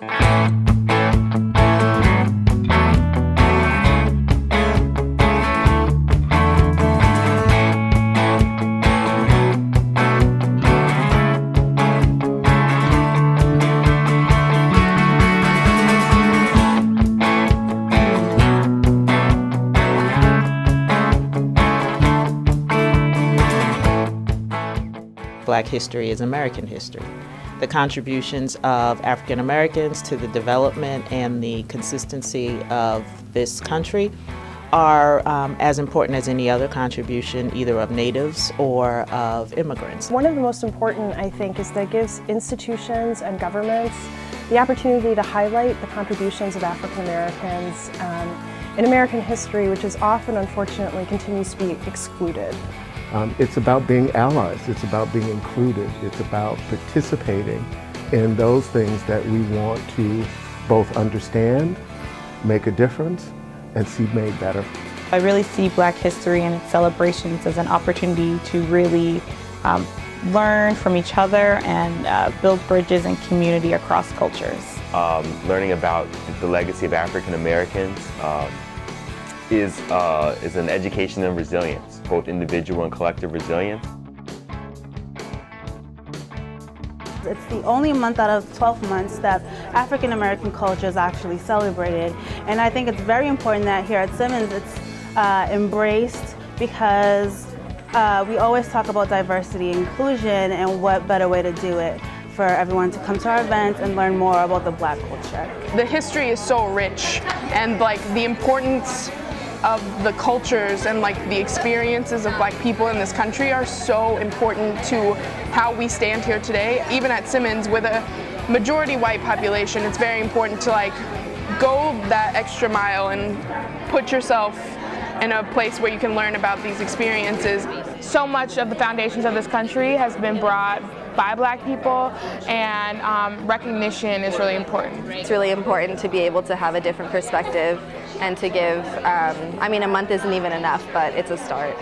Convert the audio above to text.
Black history is American history. The contributions of African Americans to the development and the consistency of this country are um, as important as any other contribution, either of natives or of immigrants. One of the most important, I think, is that it gives institutions and governments the opportunity to highlight the contributions of African Americans um, in American history, which is often, unfortunately, continues to be excluded. Um, it's about being allies. It's about being included. It's about participating in those things that we want to both understand, make a difference, and see made better. I really see Black history and its celebrations as an opportunity to really um, learn from each other and uh, build bridges and community across cultures. Um, learning about the legacy of African Americans um, is, uh, is an education in resilience both individual and collective resilience. It's the only month out of 12 months that African American culture is actually celebrated. And I think it's very important that here at Simmons it's uh, embraced because uh, we always talk about diversity and inclusion and what better way to do it for everyone to come to our events and learn more about the black culture. The history is so rich and like the importance of the cultures and like the experiences of black people in this country are so important to how we stand here today. Even at Simmons with a majority white population, it's very important to like go that extra mile and put yourself in a place where you can learn about these experiences. So much of the foundations of this country has been brought by black people and um, recognition is really important. It's really important to be able to have a different perspective and to give, um, I mean a month isn't even enough, but it's a start.